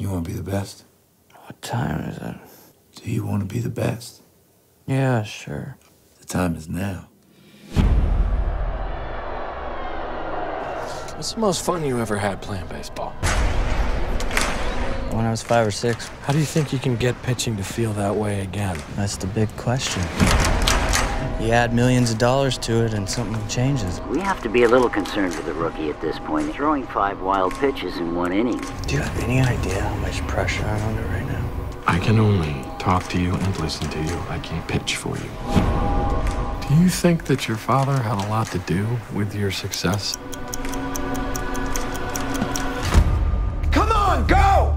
You want to be the best? What time is it? Do you want to be the best? Yeah, sure. The time is now. What's the most fun you ever had playing baseball? When I was five or six, How do you think you can get pitching to feel that way again? that's the big question. You add millions of dollars to it and something changes. We have to be a little concerned with the rookie at this point. Throwing five wild pitches in one inning. Do you have any idea how much pressure I'm under right now? I can only talk to you and listen to you. I can't pitch for you. Do you think that your father had a lot to do with your success? Come on, go!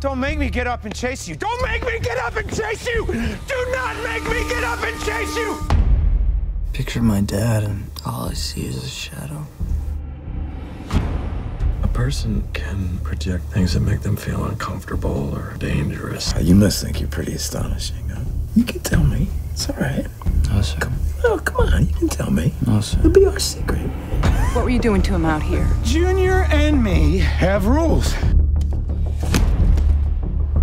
Don't make me get up and chase you. Don't make me get up and chase you! Do not make me get up and chase you! Picture my dad, and all I see is a shadow. A person can project things that make them feel uncomfortable or dangerous. You must think you're pretty astonishing, huh? You can tell me. It's all right. No, sir. Oh, come on. You can tell me. No, sir. It'll be our secret. What were you doing to him out here? Junior and me have rules.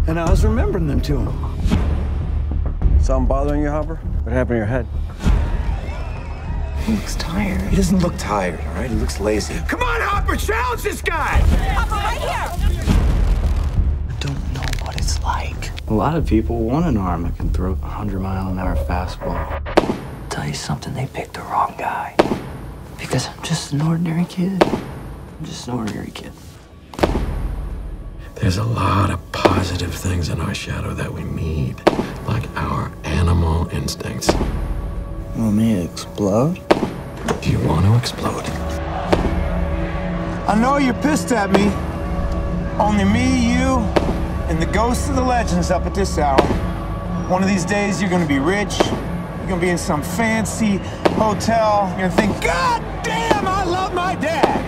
And I was remembering them to him. Something bothering you, Hopper? What happened to your head? He looks tired. He doesn't look tired, all right? He looks lazy. Come on, Hopper, challenge this guy! Hopper, right here! I don't know what it's like. A lot of people want an arm that can throw a 100 mile an hour fastball. tell you something, they picked the wrong guy. Because I'm just an ordinary kid. I'm just an ordinary kid. There's a lot of positive things in our shadow that we need, like our animal instincts. Want me to explode? To explode? I know you're pissed at me. Only me, you, and the ghosts of the legends up at this hour. One of these days, you're gonna be rich. You're gonna be in some fancy hotel. You're gonna think, God damn, I love my dad.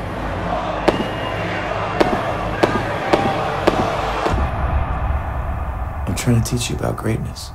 I'm trying to teach you about greatness.